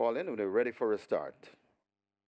All in when we're ready for a start.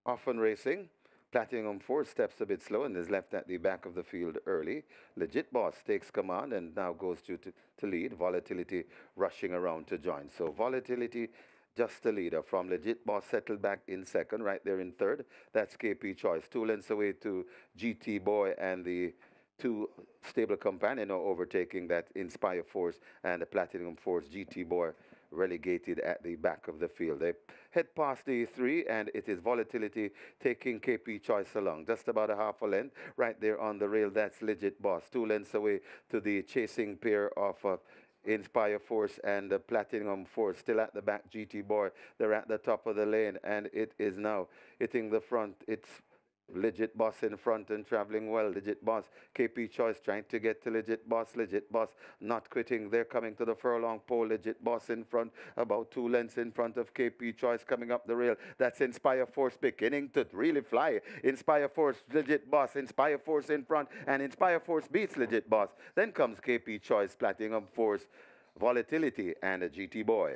Off Often racing. Platinum Force steps a bit slow and is left at the back of the field early. Legit Boss takes command and now goes to, to, to lead. Volatility rushing around to join. So Volatility just a leader from Legit Boss settled back in second, right there in third. That's KP Choice. Two lengths away to GT Boy and the two stable companion are overtaking that Inspire Force and the Platinum Force GT Boy relegated at the back of the field. They head past the three, and it is volatility taking KP Choice along. Just about a half a length right there on the rail. That's legit boss. Two lengths away to the chasing pair of uh, Inspire Force and the Platinum Force still at the back. GT Boy, they're at the top of the lane, and it is now hitting the front. It's legit boss in front and traveling well. Legit boss, KP Choice trying to get to legit boss. Legit boss not quitting. They're coming to the furlong pole. Legit boss in front, about two lengths in front of KP Choice coming up the rail. That's Inspire Force beginning to really fly. Inspire Force, legit boss. Inspire Force in front, and Inspire Force beats legit boss. Then comes KP Choice, Platinum Force, Volatility, and a GT Boy.